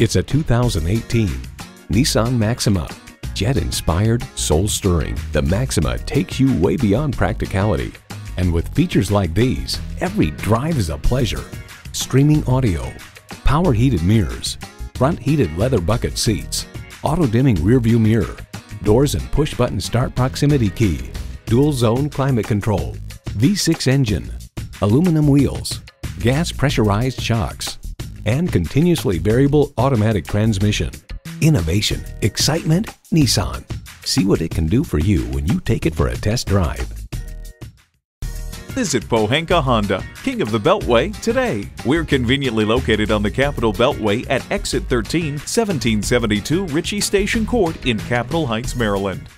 It's a 2018 Nissan Maxima. Jet-inspired, soul-stirring, the Maxima takes you way beyond practicality. And with features like these, every drive is a pleasure. Streaming audio, power heated mirrors, front heated leather bucket seats, auto dimming rearview mirror, doors and push button start proximity key, dual zone climate control, V6 engine, aluminum wheels, gas pressurized shocks, and continuously variable automatic transmission. Innovation, excitement, Nissan. See what it can do for you when you take it for a test drive. Visit Pohanka Honda, King of the Beltway, today. We're conveniently located on the Capitol Beltway at Exit 13, 1772 Ritchie Station Court in Capitol Heights, Maryland.